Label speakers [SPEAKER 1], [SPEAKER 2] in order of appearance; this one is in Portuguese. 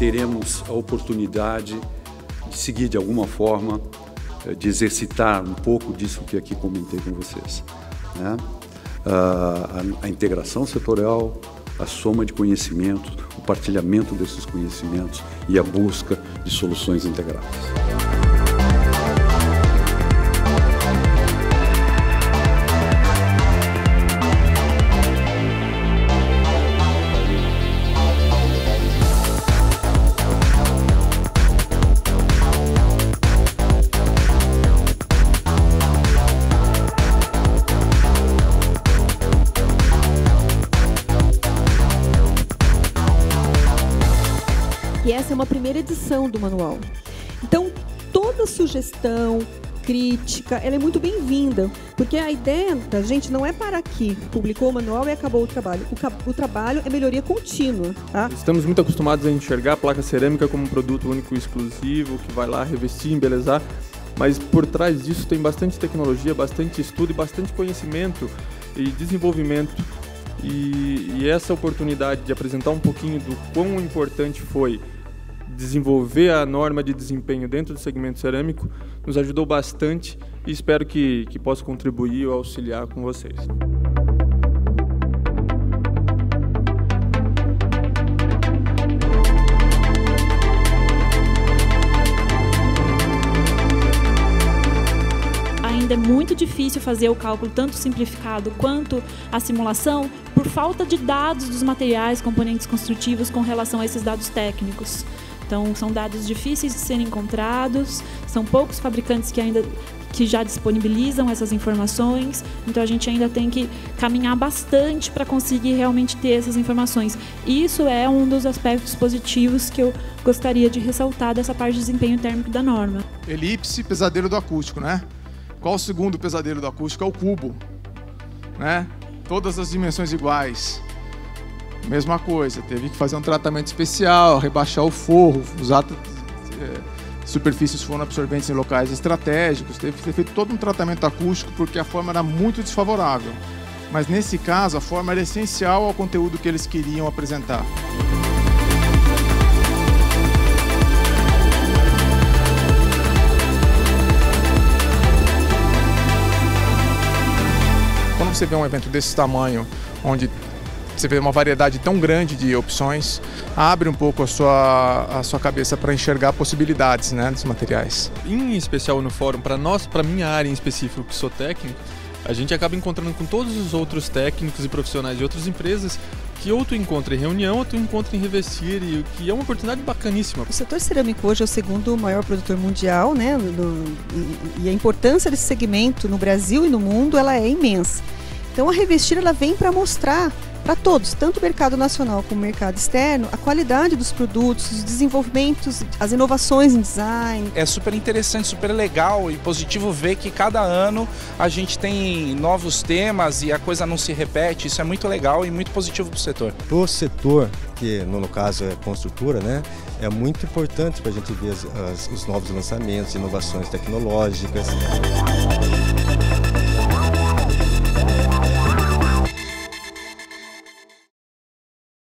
[SPEAKER 1] teremos a oportunidade de seguir de alguma forma, eh, de exercitar um pouco disso que aqui comentei com vocês. Né? A, a, a integração setorial, a soma de conhecimentos, o partilhamento desses conhecimentos e a busca de soluções integradas.
[SPEAKER 2] Uma primeira edição do manual. Então, toda sugestão, crítica, ela é muito bem-vinda, porque a ideia da gente não é parar aqui, publicou o manual e acabou o trabalho. O, o, trabalho é melhoria contínua. Tá?
[SPEAKER 3] Estamos muito acostumados a enxergar a placa cerâmica como um produto único e exclusivo, que vai lá revestir, embelezar, mas por trás disso tem bastante tecnologia, bastante estudo e bastante conhecimento e desenvolvimento e, e, essa oportunidade de apresentar um pouquinho do quão importante foi desenvolver a norma de desempenho dentro do segmento cerâmico nos ajudou bastante e espero que, que possa contribuir ou auxiliar com vocês.
[SPEAKER 4] ainda é muito difícil fazer o cálculo tanto simplificado quanto a simulação por falta de dados dos materiais, componentes construtivos com relação a esses dados técnicos. Então, são dados difíceis de serem encontrados, são poucos fabricantes que ainda que já disponibilizam essas informações, então a gente ainda tem que caminhar bastante para conseguir realmente ter essas informações. Isso é um dos aspectos positivos que eu gostaria de ressaltar dessa parte de desempenho térmico da norma.
[SPEAKER 5] Elipse, pesadelo do acústico, né? Qual o segundo pesadelo do acústico? É o cubo, né? Todas as dimensões iguais. Mesma coisa, teve que fazer um tratamento especial, rebaixar o forro, usar é, superfícies foram absorventes em locais estratégicos, teve que ter feito todo um tratamento acústico porque a forma era muito desfavorável. Mas nesse caso, a forma era essencial ao conteúdo que eles queriam apresentar. quando você vê um evento desse tamanho, onde você vê uma variedade tão grande de opções, abre um pouco a sua, a sua cabeça para enxergar possibilidades né, dos materiais.
[SPEAKER 3] Em especial no fórum, para nós, para minha área em específico, que sou técnico, a gente acaba encontrando com todos os outros técnicos e profissionais de outras empresas que ou tu encontra em reunião ou tu encontra em revestir, e que é uma oportunidade bacaníssima.
[SPEAKER 2] O setor cerâmico hoje é o segundo maior produtor mundial, né? e a importância desse segmento no Brasil e no mundo ela é imensa. Então a Revestir ela vem para mostrar para todos, tanto o mercado nacional como o mercado externo, a qualidade dos produtos, os desenvolvimentos, as inovações em design.
[SPEAKER 6] É super interessante, super legal e positivo ver que cada ano a gente tem novos temas e a coisa não se repete. Isso é muito legal e muito positivo para o setor.
[SPEAKER 7] Para o setor, que no caso é construtora, né, é muito importante para a gente ver as, as, os novos lançamentos, inovações tecnológicas.